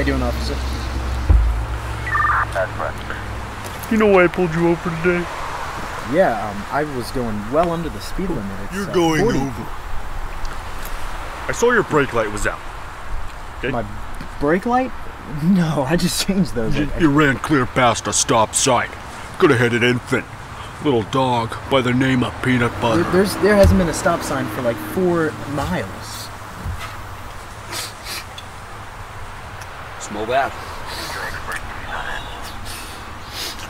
you doing, officer? That's right. You know why I pulled you over today? Yeah, um, I was going well under the speed limit. It's, You're uh, going 40. over. I saw your brake light was out. Okay? My brake light? No, I just changed those. You, you ran clear past a stop sign. Could have hit an infant. Little dog by the name of Peanut Butter. there, there's there hasn't been a stop sign for like four miles. Smell that?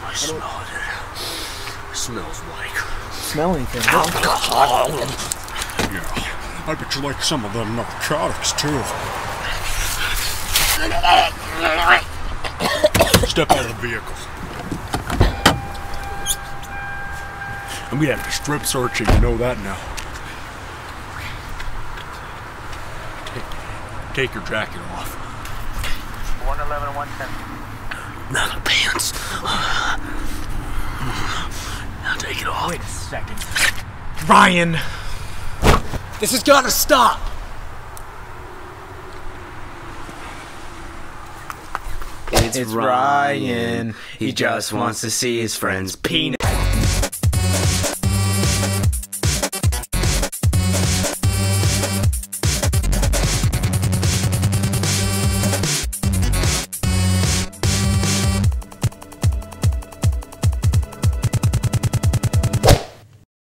I smell it. Smells like Smell anything? alcohol. Yeah, I bet you like some of them narcotics too. Step out of the vehicle. I'm gonna have to strip searching, you know that now. Take, take your jacket off. 111 110. Now the pants. Now take it off. Wait a second. Ryan! This has gotta stop! It's, It's Ryan. Ryan. He just wants to see his friends peanut.